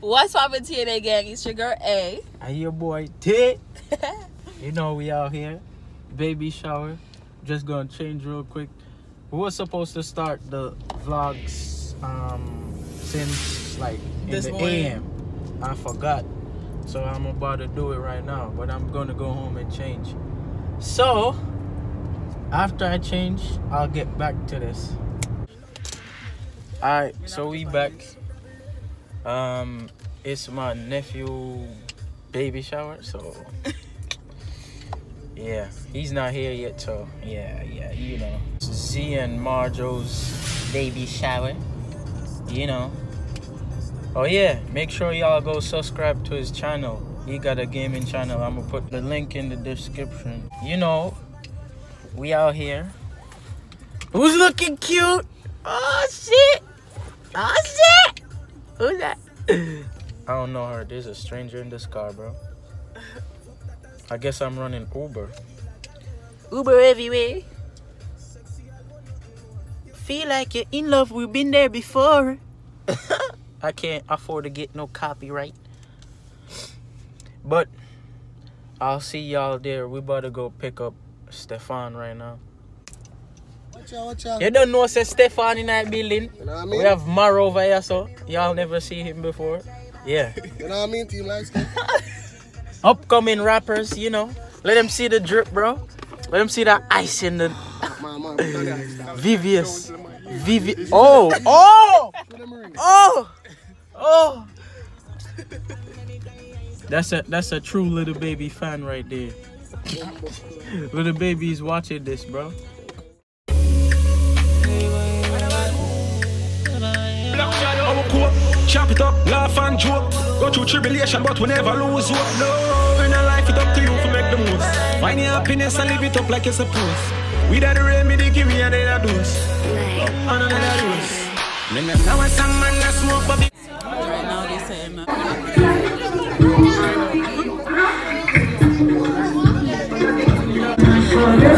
What's poppin' TNA gang? It's your girl A. I your boy T. you know we out here. Baby shower. Just gonna change real quick. We were supposed to start the vlogs um since like in This the. AM. I forgot. So I'm about to do it right now. But I'm gonna go home and change. So after I change, I'll get back to this. Alright, so we back. Um it's my nephew baby shower, so yeah, he's not here yet, so yeah, yeah, you know. Zidane Marjo's baby shower, you know. Oh yeah, make sure y'all go subscribe to his channel. He got a gaming channel. I'm gonna put the link in the description. You know, we out here. Who's looking cute? Oh I don't know her. There's a stranger in this car, bro. I guess I'm running Uber. Uber everywhere. Feel like you're in love. We've been there before. I can't afford to get no copyright. But I'll see y'all there. We about to go pick up Stefan right now. Watch out, watch out. You don't know say Stefan in that building. You know what I We have Mar over here, so y'all never see him before. Yeah. You know what I mean? Team Lifestyle. upcoming rappers, you know. Let them see the drip, bro. Let them see the ice in the. VVS. VV. Oh, oh, oh, oh. That's a that's a true little baby fan right there. little baby's watching this, bro. Chop it up, laugh and joke. Go through tribulation, but we never lose hope. No, in a life, it up to you to make the most. Find your happiness and live it up like you're supposed. We the remedy, give me another dose. Another dose. Now a song man that smoke, but Right now they Music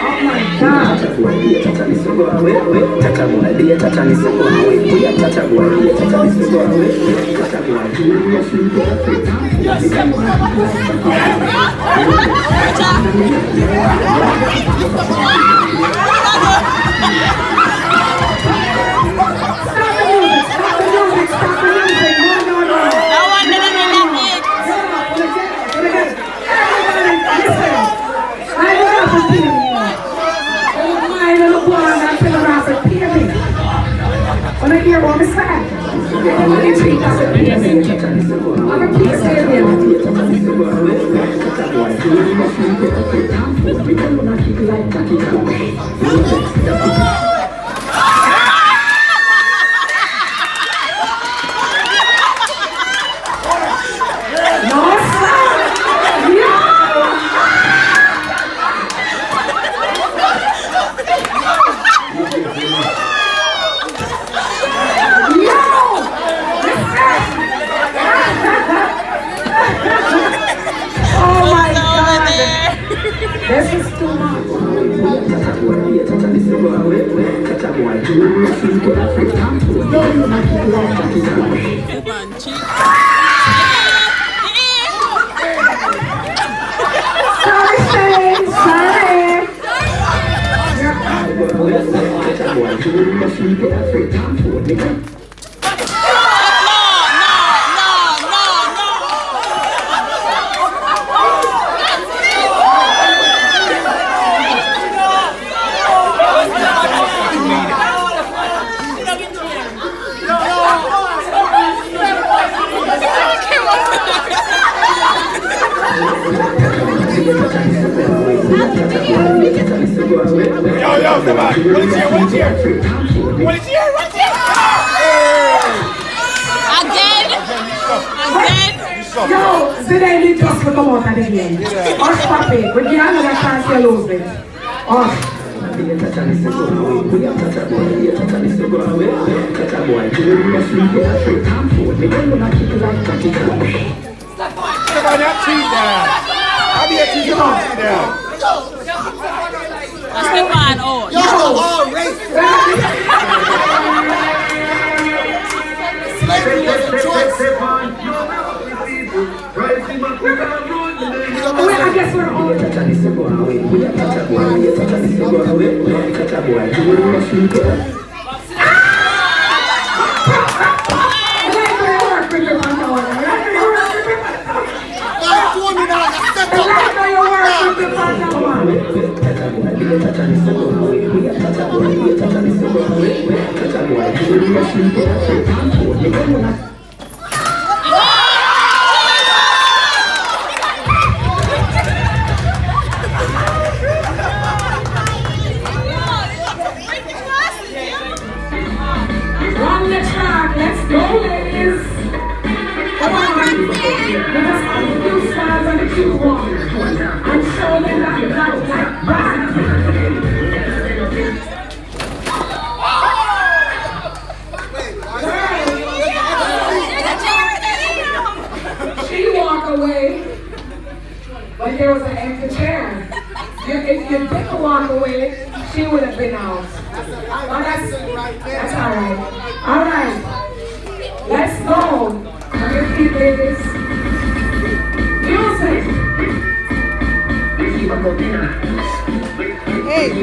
Oh tata kuambia tata nisogoa wewe, tata kuambia tata nisogoa wewe, tata kuambia tata nisogoa wewe, tata kuambia nisogoa wewe. It. Wanna hear what we say? I'm gonna a. I'm a piece of you. No, Keep on Yo, yo, come on. What is here? What is here? What is here? What's here? Again. Again. Yo, see they need just to come out of the game. Hush, papi. We give another chance to lose it. Hush. Come on, that team down. I'll be a team down. Stefan, oh. Y'all are all racist. Slavery was a choice. Wait, I guess we're all. Let 心不能是干火，也不能。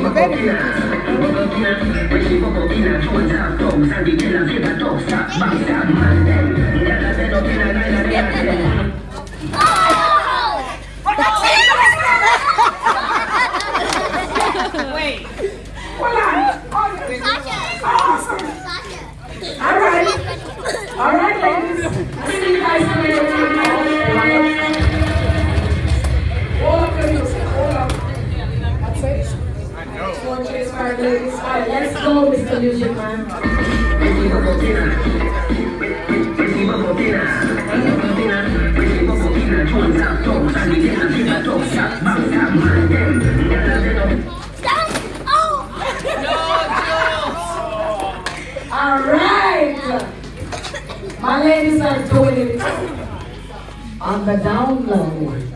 You better. Go, Mr. Music Man. All right. My ladies are doing it on the down low.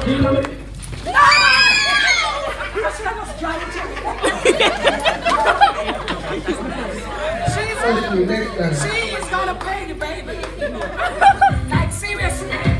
She's, gonna pay the baby. like seriously.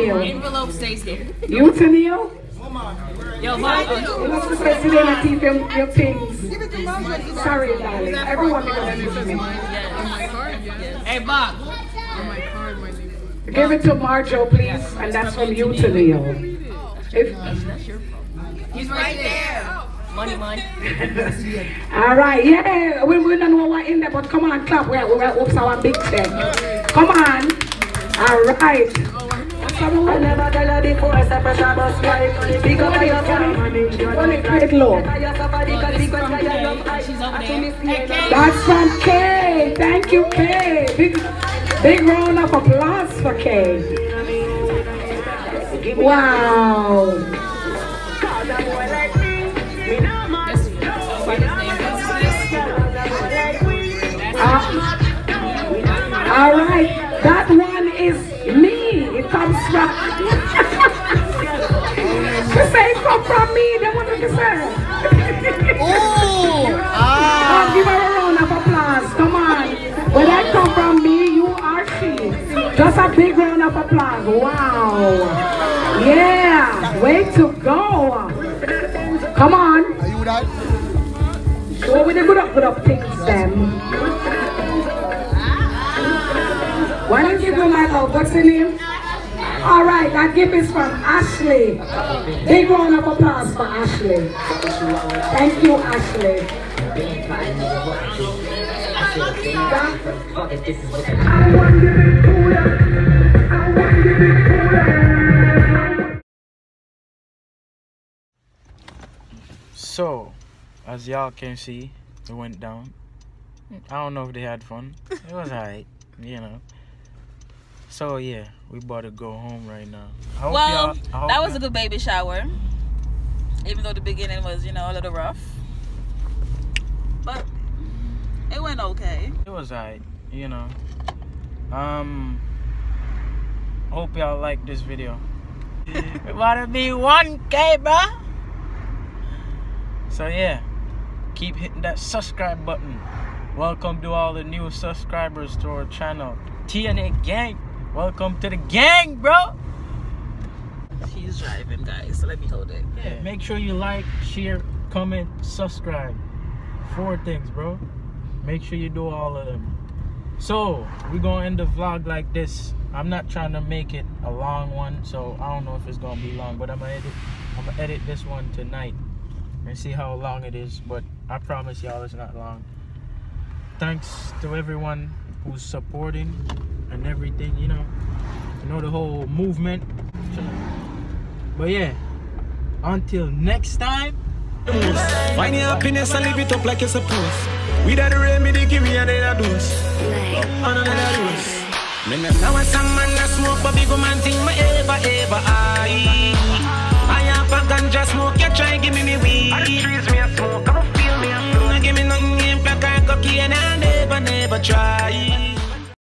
Where's Eutenil? Envelope stays there. Eutenil? Yo, mom. Uh, you must be supposed to keep your, your things. Sorry, darling. Everyone gonna listen to me. Hey, Bob. Give it to Marjo, please. And that's from Eutenil. If, He's right there. Money, money. All right, yeah. We, we don't know what in there, but come on, clap. We're, we're oops, our big check. Come on. All right. I never tell her before, say pressure bus right. Big up your family. Only great love. She's over there. Hey, That's from Kay. Thank you, Kay. Big, big round of applause for Kay. Wow. Uh, all right, that one from. she say come from me. They want to say. Ooh. Oh, give her a round of applause. Come on. When that come from me, you are she. Just a big round of applause. Wow. Yeah. Way to go. Come on. Are you that? Show me the good up, good up things, them. Why don't you give my love? What's the name? All right, that gift is from Ashley. Big round of applause for Ashley. Thank you, Ashley. So, as y'all can see, it went down. I don't know if they had fun. It was alright, you know. So yeah, we about to go home right now. Well, y'all- I hope that was a good baby shower. Even though the beginning was, you know, a little rough. But it went okay. It was alright, you know. Um, hope y'all like this video. it about to be 1K, bruh. So yeah, keep hitting that subscribe button. Welcome to all the new subscribers to our channel. TNA Gang, welcome to the gang, bro. She's driving, guys, so let me hold it. Yeah, make sure you like, share, comment, subscribe. Four things, bro. Make sure you do all of them. So, we're gonna end the vlog like this. I'm not trying to make it a long one, so I don't know if it's gonna be long, but I'm gonna edit I'm gonna edit this one tonight and see how long it is, but I promise y'all it's not long. Thanks to everyone who's supporting and everything, you know. You know the whole movement. But yeah, until next time. Find your happiness and live it up like you're supposed. We that remedy, give me another dose. Another dose. Me no know some man that smoke, but big man think me ever, ever I. I have a ganja smoke, you try give me me weed. trees me a smoke, I feel me a Give me nothing, in black, I cocaine, I never, never try.